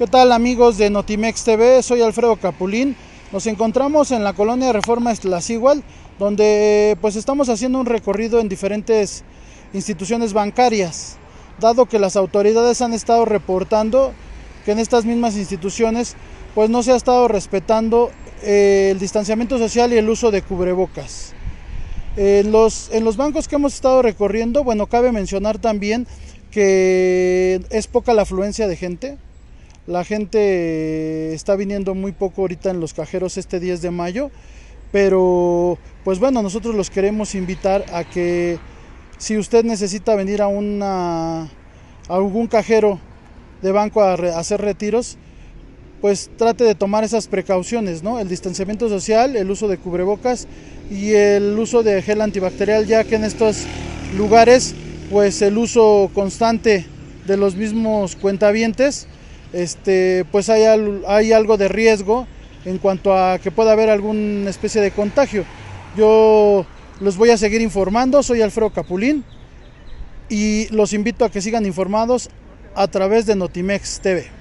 ¿Qué tal amigos de Notimex TV? Soy Alfredo Capulín. Nos encontramos en la colonia Reforma Estlacigual, donde pues estamos haciendo un recorrido en diferentes instituciones bancarias, dado que las autoridades han estado reportando que en estas mismas instituciones pues no se ha estado respetando eh, el distanciamiento social y el uso de cubrebocas. En los, en los bancos que hemos estado recorriendo, bueno, cabe mencionar también que es poca la afluencia de gente, la gente está viniendo muy poco ahorita en los cajeros este 10 de mayo, pero pues bueno, nosotros los queremos invitar a que si usted necesita venir a, una, a algún cajero de banco a, hacer retiros, pues trate de tomar esas precauciones, ¿no? El distanciamiento social, el uso de cubrebocas y el uso de gel antibacterial, ya que en estos lugares, pues el uso constante de los mismos cuentavientes este, pues hay, hay algo de riesgo en cuanto a que pueda haber alguna especie de contagio. Yo los voy a seguir informando, soy Alfredo Capulín y los invito a que sigan informados a través de Notimex TV.